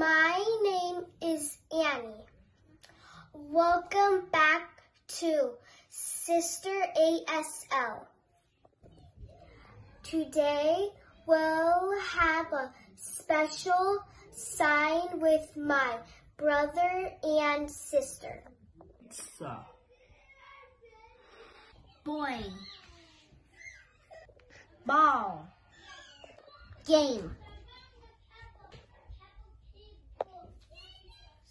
My name is Annie. Welcome back to Sister ASL. Today we'll have a special sign with my brother and sister. So. boy, Ball. Game.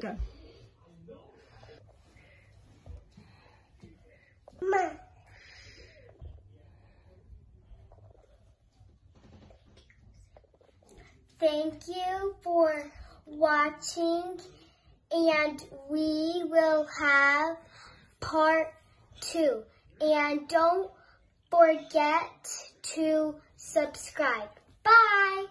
Good. Ma. Thank you for watching and we will have part two. And don't forget to subscribe. Bye.